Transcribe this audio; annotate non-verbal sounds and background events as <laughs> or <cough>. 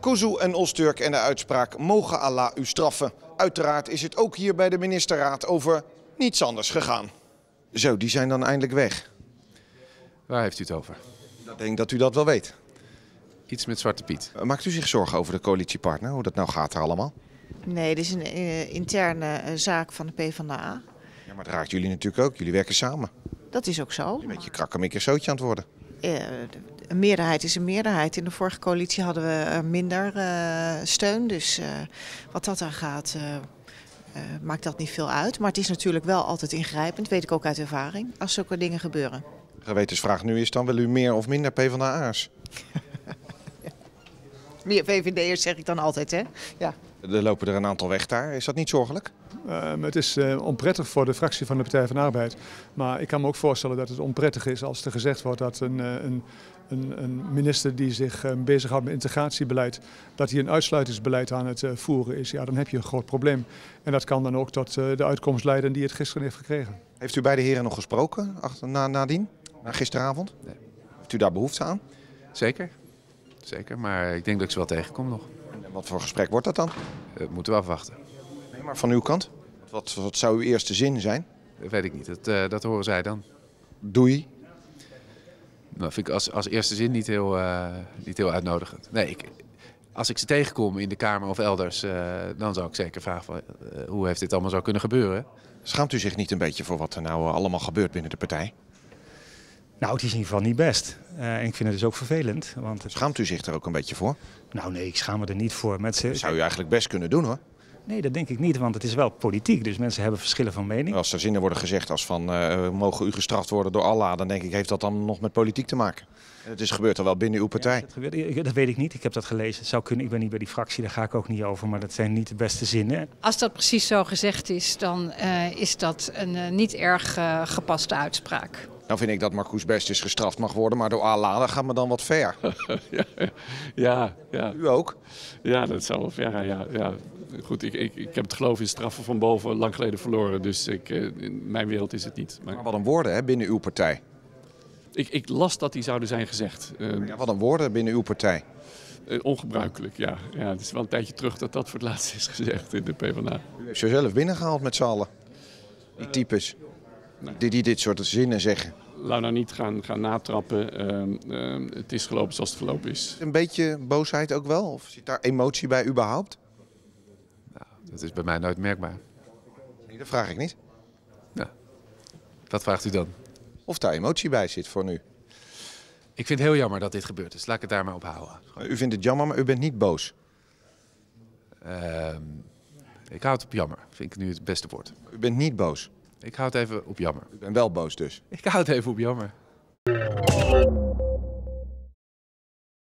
Kuzu en Osturk en de uitspraak mogen Allah u straffen. Uiteraard is het ook hier bij de ministerraad over niets anders gegaan. Zo, die zijn dan eindelijk weg. Waar heeft u het over? Ik denk dat u dat wel weet. Iets met Zwarte Piet. Maakt u zich zorgen over de coalitiepartner, hoe dat nou gaat er allemaal? Nee, dit is een eh, interne eh, zaak van de PvdA. Ja, maar dat raakt jullie natuurlijk ook. Jullie werken samen. Dat is ook zo. Een beetje krakkemikker zootje aan het worden. Eh, een meerderheid is een meerderheid. In de vorige coalitie hadden we eh, minder eh, steun. Dus wat dat aan gaat, maakt dat niet veel uit. Maar het is natuurlijk wel altijd ingrijpend, weet ik ook uit ervaring, als zulke dingen gebeuren. Gewetensvraag nu is dan, wil u meer of minder PvdA'ers? <laughs> Meer VVD'ers zeg ik dan altijd, hè? Ja. Er lopen er een aantal weg daar. Is dat niet zorgelijk? Um, het is uh, onprettig voor de fractie van de Partij van de Arbeid. Maar ik kan me ook voorstellen dat het onprettig is als er gezegd wordt dat een, een, een, een minister die zich uh, bezighoudt met integratiebeleid, dat hij een uitsluitingsbeleid aan het uh, voeren is. Ja, dan heb je een groot probleem. En dat kan dan ook tot de uitkomst leiden die het gisteren heeft gekregen. Heeft u beide heren nog gesproken achter, na, nadien? Na gisteravond? Nee. Heeft u daar behoefte aan? Zeker. Zeker, maar ik denk dat ik ze wel tegenkom nog. En wat voor gesprek wordt dat dan? Dat moeten we afwachten. Nee, maar van uw kant? Wat, wat zou uw eerste zin zijn? Dat weet ik niet. Dat, uh, dat horen zij dan. Doei. Nou, vind ik als, als eerste zin niet heel, uh, niet heel uitnodigend. Nee, ik, als ik ze tegenkom in de Kamer of elders, uh, dan zou ik zeker vragen van, hoe heeft dit allemaal zo kunnen gebeuren? Schaamt u zich niet een beetje voor wat er nou allemaal gebeurt binnen de partij? Nou, het is in ieder geval niet best. Uh, en ik vind het dus ook vervelend. Want het... Schaamt u zich er ook een beetje voor? Nou nee, ik schaam me er niet voor. Met ze... Dat zou u eigenlijk best kunnen doen hoor. Nee, dat denk ik niet, want het is wel politiek. Dus mensen hebben verschillen van mening. Als er zinnen worden gezegd als van uh, mogen u gestraft worden door Allah, dan denk ik heeft dat dan nog met politiek te maken. Het is gebeurd al wel binnen uw partij. Ja, dat, gebeurt, dat, weet ik niet. Ik heb dat gelezen. Het zou kunnen. Ik ben niet bij die fractie, daar ga ik ook niet over. Maar dat zijn niet de beste zinnen. Als dat precies zo gezegd is, dan uh, is dat een uh, niet erg uh, gepaste uitspraak. Nou vind ik dat Marcouch best eens gestraft mag worden, maar door Allah, dat gaat me dan wat ver. <laughs> ja, ja, ja. U ook? Ja, dat zou wel ver gaan, ja, ja. Goed, ik, ik, ik heb het geloof in straffen van boven lang geleden verloren. Dus ik, in mijn wereld is het niet. Maar, maar wat een woorden hè, binnen uw partij. Ik, ik, las dat die zouden zijn gezegd. Uh, ja, wat een woorden binnen uw partij. Uh, ongebruikelijk, ja. ja. Het is wel een tijdje terug dat dat voor het laatst is gezegd in de PvdA. U heeft zichzelf binnengehaald met z'n allen. Die types. Nee. Die, die dit soort zinnen zeggen. Laat nou niet gaan, gaan natrappen. Uh, het is gelopen zoals het verlopen is. Een beetje boosheid ook wel? Of zit daar emotie bij überhaupt? Nou, dat is bij mij nooit merkbaar. Nee, dat vraag ik niet. Nou, wat vraagt u dan? Of daar emotie bij zit voor nu. Ik vind het heel jammer dat dit gebeurd is. Laat ik het daar maar op houden. U vindt het jammer, maar u bent niet boos? Uh, ik hou het op jammer. Vind ik nu het beste woord. U bent niet boos? Ik hou het even op jammer. U bent wel boos dus? Ik hou het even op jammer.